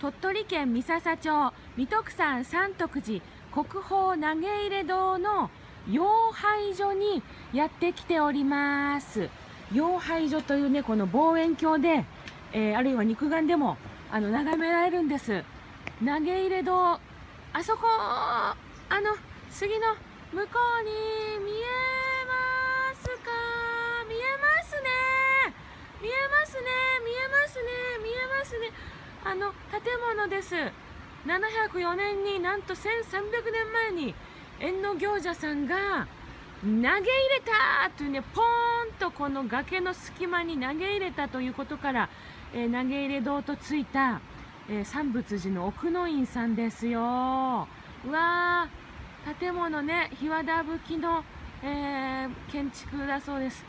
鳥取県三笹町三徳山三徳寺国宝投入れ堂の養廃所にやってきております。養廃所というねこの望遠鏡で、えー、あるいは肉眼でもあの眺められるんです。投げ入れ堂あそこあの杉の向こうに見えますか？見えますね。見えますね。見えますね。見えますね。あの建物です。704年になんと1300年前に縁の行者さんが投げ入れたというねポーンとこの崖の隙間に投げ入れたということから、えー、投げ入れ堂とついた、えー、三仏寺の奥の院さんですよ。わー建物ね日和田吹きの、えー、建築だそうです。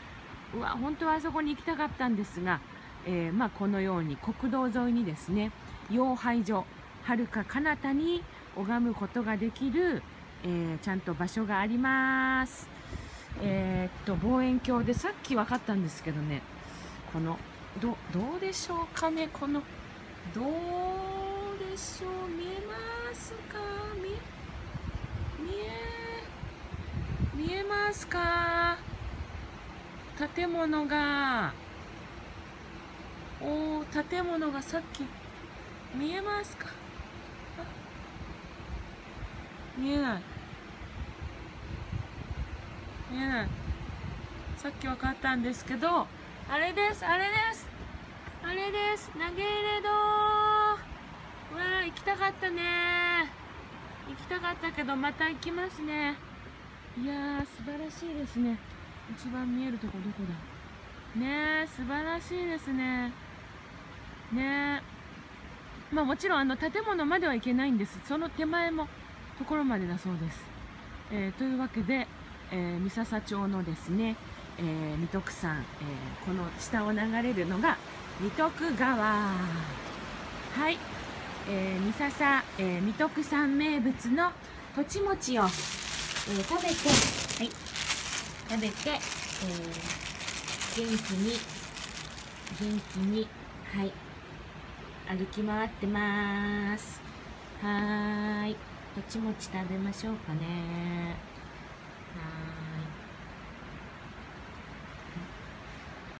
うわ本当はあそこに行きたかったんですが、えまあ、このように国道沿いにですね養廃所はるか彼方に拝むことができる、えー、ちゃんと場所があります。えー、っと望遠鏡でさっき分かったんですけどねこのどうでしょうかねこのどうでしょう見えますか？見え見えますか？建物が。おお建物がさっき見えますか？見えない。見えない。さっき分かったんですけどあれですあれです。あれです。投げ入れ堂。うわ行きたかったね。行きたかったけどまた行きますね。いやー素晴らしいですね。一番見えるとこどこだ？ねえ素晴らしいですね。ね。まあもちろんあの建物までは行けないんです。その手前もところまでだそうです。えー、というわけで、えー、三笹町のですね、えー、三徳山、え、この下を流れるのが三徳川。はい、えー、三笹、えー、三徳山名物のとち餅を、え、食べてはい。食べて、えー、元気に元気にはい。歩き回ってますはーい。もちもち食べましょうかね。